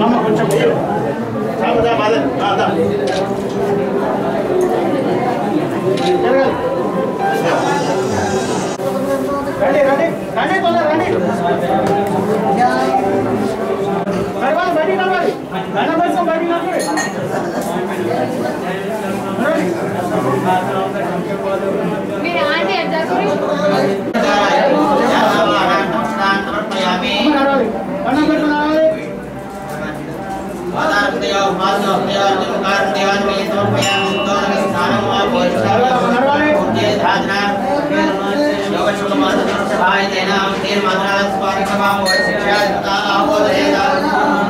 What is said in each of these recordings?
ஆமா கொஞ்சம் சாப்பிட்டா பாதம் அதான் None of us are very hungry. मेरे आंटी अड्डा करी ोगशुकमात्रसभाय तेनां निर्मात्रास्वारिकमां वर्षिष्यात् आहोदयेताम्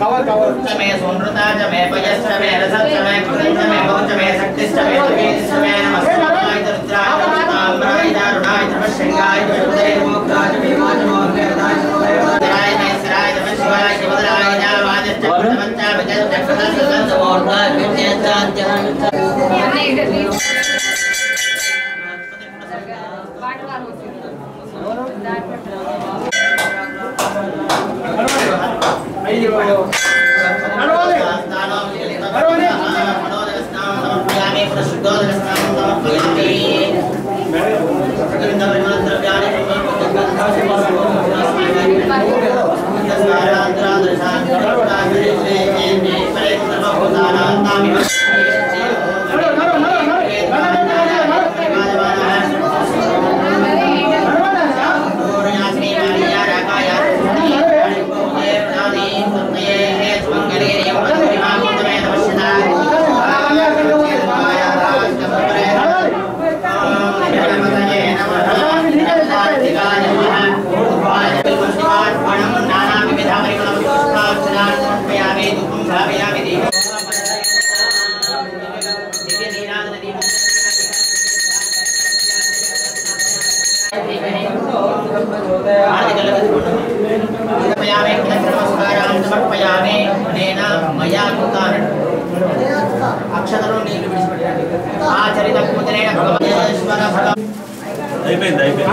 కవర్ కవర్ సమయ సుమృత జమే పయస్త మే రసత్ సమయ కృత మే భవత మే శక్తిష్ట మే తుమేతిష్ట మే నమస్కారాయ తరుత్రాయ తామ్రాయ దారుణాయ తపశ్శంగాయ తరుదయ మోక్షాయ విమోచ మోక్షాయ దేవాయ మే శిరాయ తపశ్శివాయ శివదరాయ జావాదిష్ట ప్రపంచ విజయ చక్రదర్శన సమోర్ధాయ విజయ చాంత్యాయ అక్షతలు నీళ్లు విడిచిపెట్టండి ఆచరిత పూజనైన భగవదేశ్వర భగవ అయిపోయింది అయిపోయింది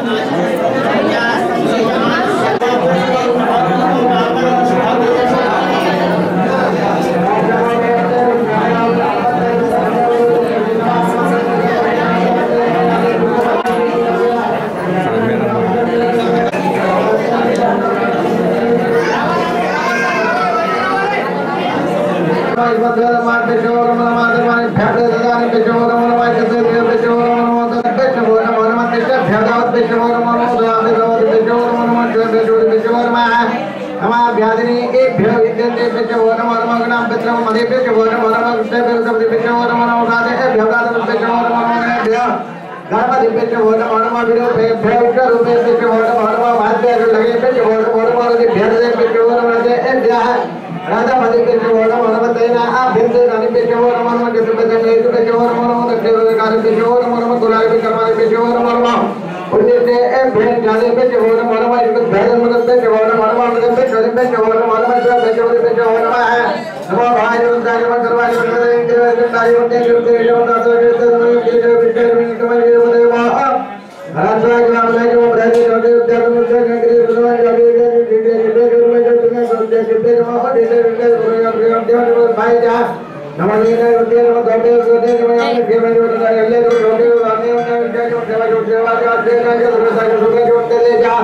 すごい。देवेभ्यः वो नमो नमः गणाभ्यः मदेभ्यः वो नमो नमः कृष्णेभ्यः सप्तेभ्यः वो नमो नमः गादेभ्यः गादेभ्यः वो नमो नमः गणाभ्यः गणपतिभ्यः वो नमो नमः विरूपेभ्यः विष्णुरूपेभ्यः वो नमो नमः वाद्येभ्यः लगेभ्यः वो नमो नमः रतिभ्यः देवेभ्यः वो नमो नमः राधा मदेभ्यः वो नमो नमः तैनाः अभ्यन्ते रानीभ्यः वो नमो नमः कृष्णभ्यः नेतुभ्यः वो नमो नमः दक्षिणभ्यः कालभ्यः वो नमो नमः गुलालभ्यः कर्माभ्यः वो नमो नमः पुण्यते एभ्यः जानेभ्यः वो नमः मार जो पे जो है नमो भाई जो दाई मन करवाई मन करे इंद्र के दाई होते जो के जो ना तो के तो के जो विषय में कमल के बोले वाह राजा ग्राम में जो ब्रह्म जो के उद्यान में जो के भगवान जो के जो के जो के जो तुम्हें सब के के जो हो दे दे के बोले अब जो भाई जा नमस्ते नमस्ते नमस्ते नमस्ते नमस्ते के में जो ले जो जो आने वाले जो सेवा जो सेवा जो आते जो दूसरा जो जो ले जा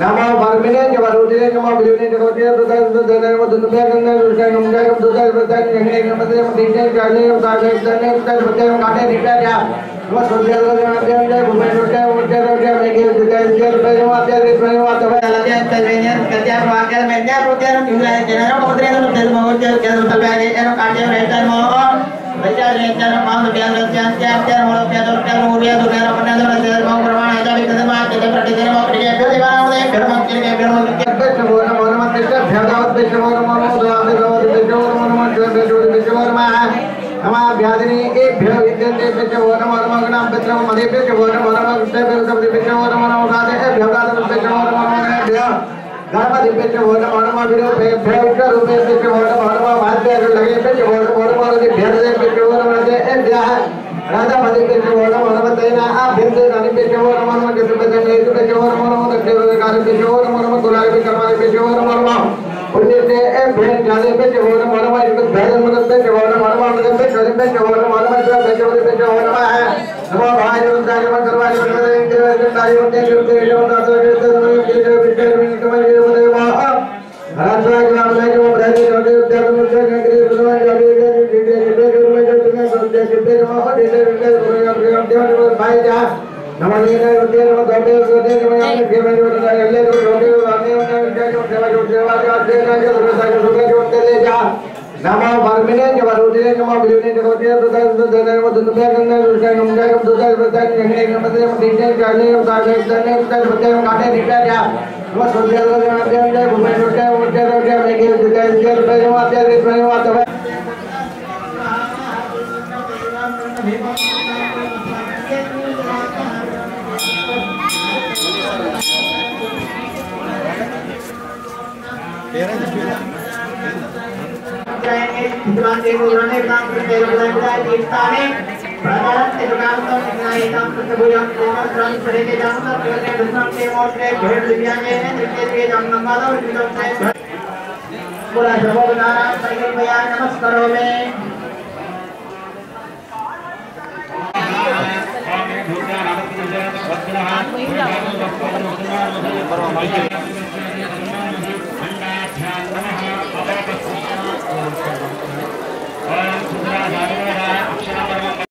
नमो भरमिने जो वरुदिने नमो बिलुने जो होते हैं तो तो देने वो दुनिया के अंदर उसका नाम का तो तो बता के कहने के मतलब हम दीने जाने हम ताने जाने तो बता हम काटे निकल जा वो सोचे तो जो आते हैं जो घूमे जो क्या वो क्या क्या मैं के दुकान के पे जो आते हैं पे जो आते हैं Kalau dia terbenyer kerja wakil meja rutin juga jenero kemudian itu dari mau dia dia terbaik eno kaje mereka mau baca mereka mau dia dia dia dia mau dia dia dia mau dia dia dia pada dia mau भ्य विद्यते पे जो होना मानो मानो नाम पे जो मदे पे जो होना मानो मानो पे पे सब पे जो होना मानो उठाते हैं भ्यगा पे जो होना मानो मानो भ्य गणपति पे जो होना मानो मानो भ्य पे भ्य का रूप पे जो होना मानो मानो हाथ पे लगे पे जो होना मानो मानो के भ्य दे पे जो होना मानो ए भ्य राजा मदे पे जो होना मानो मत ना आ भ्य दे रानी पे जो होना मानो के पे जो पे पे जो होना मानो मानो के काले पे जो होना मानो मानो गुलाल पे करवाने पे जो होना मानो मानो उन्हें से ए भ्य जाने पे जो होना मानो मानो के भ्य मत पे जो होना मानो मानो पे जो पे जो होना मानो मानो पे जो पे जो होना है नमो भाई जो दाई मन करवाई मन करे इंद्र के दाई होते जो के जो ना तो के तो के जो विषय में कमल के बोले वाह राजा ग्राम में जो ब्रह्म जो के उद्यान में जो के भगवान जो के जो के जो के में जो तुम्हें सब के के जो हो दे दे के बोले अब हम देव भाई जा नमस्ते नमस्ते नमस्ते नमस्ते नमस्ते के में जो ले जो जो के आने वाले जो सेवा जो सेवा जो आते हैं जो दूसरा जो दूसरा जो होते ले जा नमो भरमिने जो वरुदिने नमो बिलुने जो होते हैं तो तो देने वो दुनिया के अंदर उसका नाम का तो तो बता के कहने के मतलब हम दीने जाने हम दुदाय जाने तो बता हम काटे दुदाय जा दुदाय सोचे दुदाय जो दुदाय हैं? दुदाय घूमे दुदाय क्या वो क्या क्या मैं के दुकान के पे जो आते हैं पे जो आते हैं Tuhan Timurane Kang Pertemuan di Istane Badan Terukan Tom Nai Tam Ketebuyan Kumar Tran Serege Jamna Tuhan Dusan Timur Ke Bhed Libyane Nike Ke Jamna Mala Vidam Sai Bola Jabo Benara Sai Maya Namaskaro Me